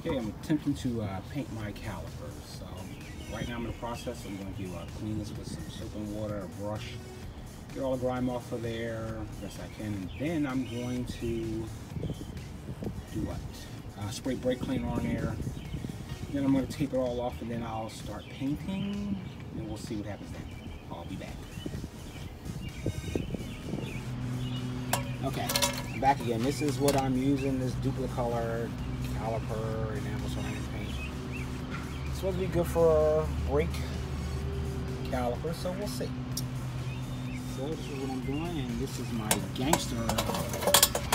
Okay, I'm attempting to uh, paint my calipers. Um, right now I'm in the process. I'm going to uh, clean this with some soap and water, a brush, get all the grime off of there best I can. And then I'm going to do what? Uh, spray brake cleaner on there. Then I'm going to tape it all off and then I'll start painting and we'll see what happens then. I'll be back. Okay, back again. This is what I'm using, this Dupli-Color caliper enamel ceramic paint. It's supposed to be good for a brake caliper, so we'll see. So this is what I'm doing, and this is my gangster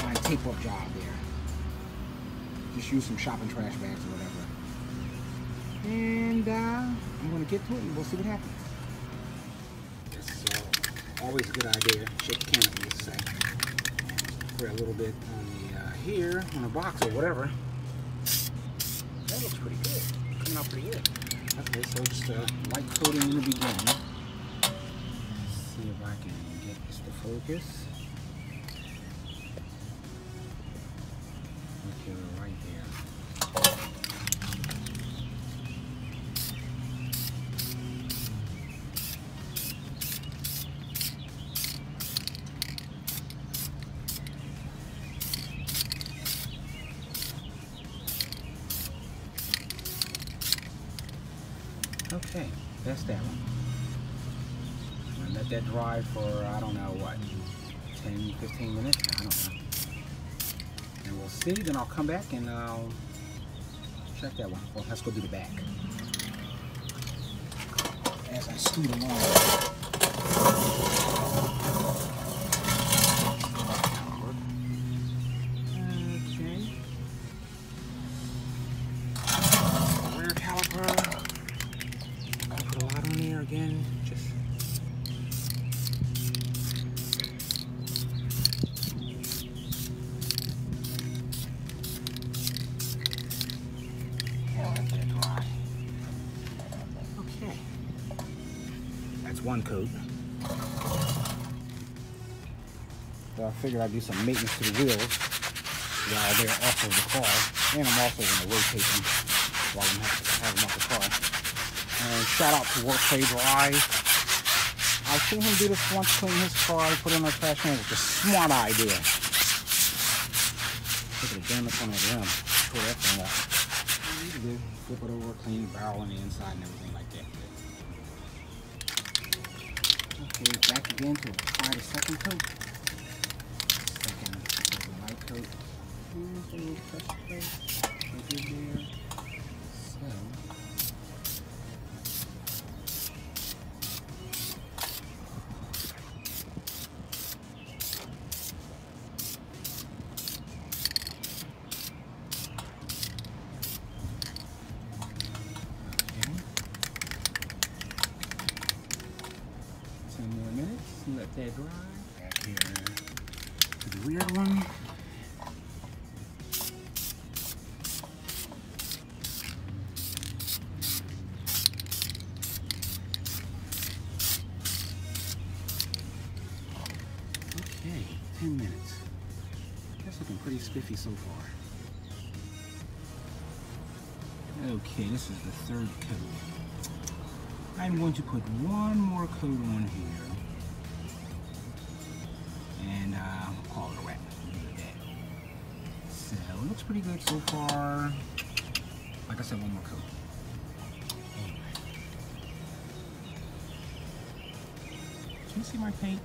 my tape up job there. Just use some shopping trash bags or whatever. And uh, I'm gonna get to it and we'll see what happens. Uh, always a good idea. Shake the can up, say. Spray a little bit on the uh, here on the box or whatever. That looks pretty good. Coming out pretty good. Okay, so just a light coating in the beginning. Let's see if I can get this to focus. Okay, that's that one. Let that dry for, I don't know what, 10, 15 minutes? I don't know. And we'll see, then I'll come back and I'll check that one. Well, let's go do the back. As I scoot along. One coat. So I figured I'd do some maintenance to the wheels while they're off of the car. And I'm also going to rotate them while I'm having have them off the car. And shout out to Work Play Drive. I've seen him do this once, clean his car, put it in a trash can. It's a smart idea. Look at the damage on that rim. Pull that thing up. You do, flip it over, clean the barrel on the inside and everything like that. Okay, back again to apply the second coat. Second, second light coat. Here's a little pressure plate. Right there. So, Back here to the one. Okay, ten minutes. That's looking pretty spiffy so far. Okay, this is the third coat. I'm going to put one more coat on here. Uh, we'll call it a wrap. So, it looks pretty good so far. Like I said, one more coat. Can you see my paint?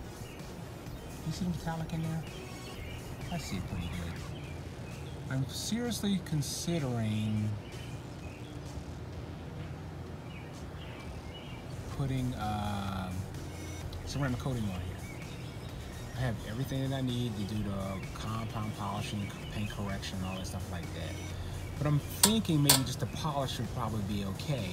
You see metallic in there? I see it pretty good. I'm seriously considering putting um, ceramic coating on here. I have everything that I need to do the compound polishing, paint correction, all that stuff like that. But I'm thinking maybe just the polish would probably be okay.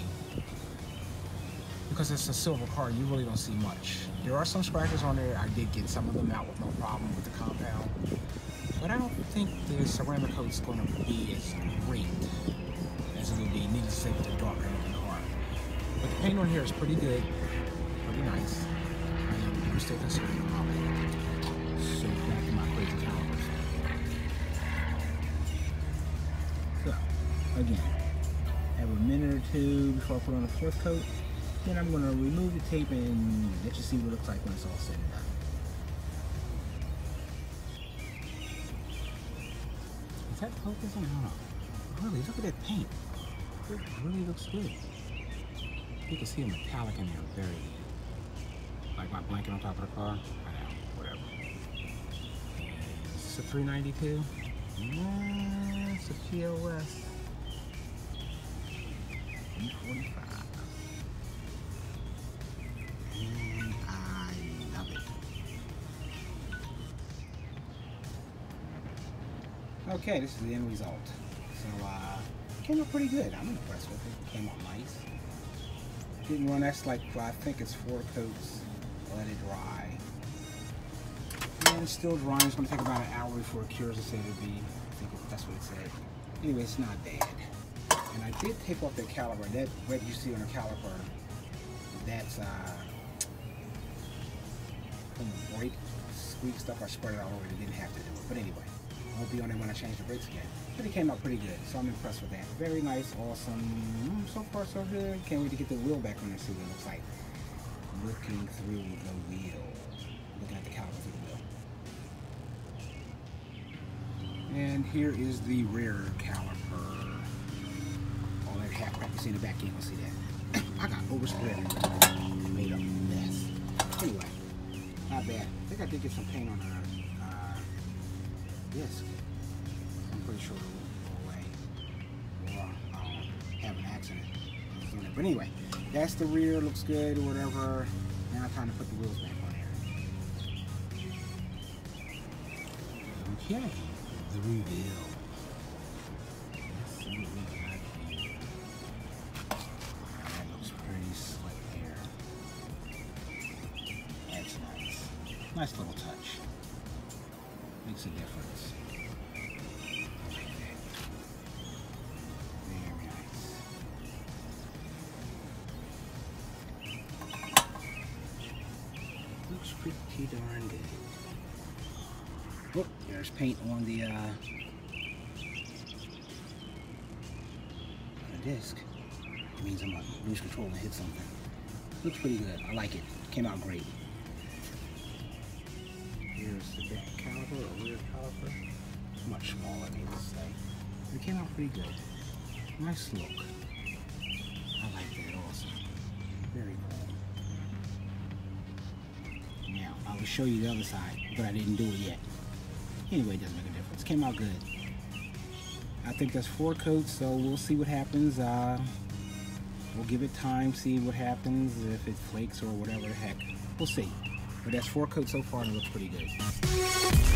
Because it's a silver car, you really don't see much. There are some scratches on there. I did get some of them out with no problem with the compound. But I don't think the ceramic coat is going to be as great as it would be, needless to say, with the darker looking car. But the paint on here is pretty good, pretty nice. I am still considering again, have a minute or two before I put on the fourth coat. Then I'm gonna remove the tape and let you see what it looks like when it's all said and done. Is that focusing? I don't. Really, look at that paint. It really looks good. You can see a metallic in there very like my blanket on top of the car. I know, whatever. Is this a 392? Yeah, it's a POS. 345. And I love it. Okay, this is the end result. So, uh, came out pretty good. I'm impressed with it. Came out nice. Didn't run that's like, I think it's four coats. Let it dry. And it's still drying. It's going to take about an hour before it cures, it said it'd be. I think that's what it said. Anyway, it's not bad. And I did take off the caliper. That red you see on the caliper, that's uh, from the brake squeak stuff. I spread it all over. It didn't have to do it. But anyway, I'll be on it when I change the brakes again. But it came out pretty good, so I'm impressed with that. Very nice, awesome. Mm, so far, so good. Can't wait to get the wheel back on and see what it looks like. Looking through the wheel. Looking at the caliper through the wheel. And here is the rear caliper. You see in the back, end, you see that. I got overspread and made a mess. Anyway, not bad. I think I did get some paint on the uh, disc. I'm pretty sure it'll go away. Or um, have an accident. But anyway, that's the rear, looks good or whatever. Now I'm trying to put the wheels back on there. Okay, the reveal. Nice. Little touch. Makes a difference. Very nice. Looks pretty darn good. Oh, there's paint on the uh, on the disc. It means I'm gonna lose control and hit something. Looks pretty good. I like it. Came out great. Here's the back caliper or rear caliper. Much smaller, needless to say. It came out pretty good. Nice look. I like that also. Very cool. Now, I will show you the other side, but I didn't do it yet. Anyway, it doesn't make a difference. Came out good. I think that's four coats, so we'll see what happens. Uh, we'll give it time, see what happens, if it flakes or whatever the heck. We'll see. But that's four coats so far and it looks pretty good.